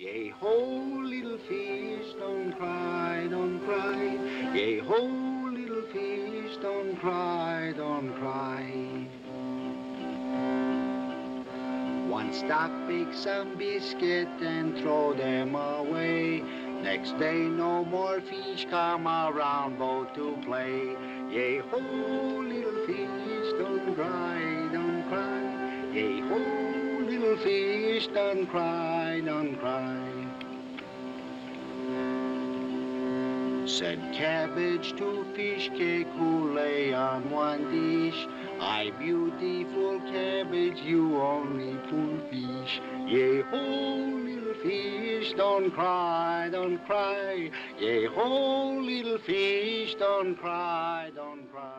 Yea, ho, little fish, don't cry, don't cry. Yea, ho, little fish, don't cry, don't cry. One stop, bake some biscuit and throw them away. Next day, no more fish come around boat to play. Yea, ho, little fish, don't cry, don't cry. Yea, ho, little fish, don't cry, don't cry. Said cabbage to fish cake who lay on one dish. I beautiful cabbage, you only poor fish. Yea, ho, little fish, don't cry, don't cry. Yea, ho, little fish, don't cry, don't cry.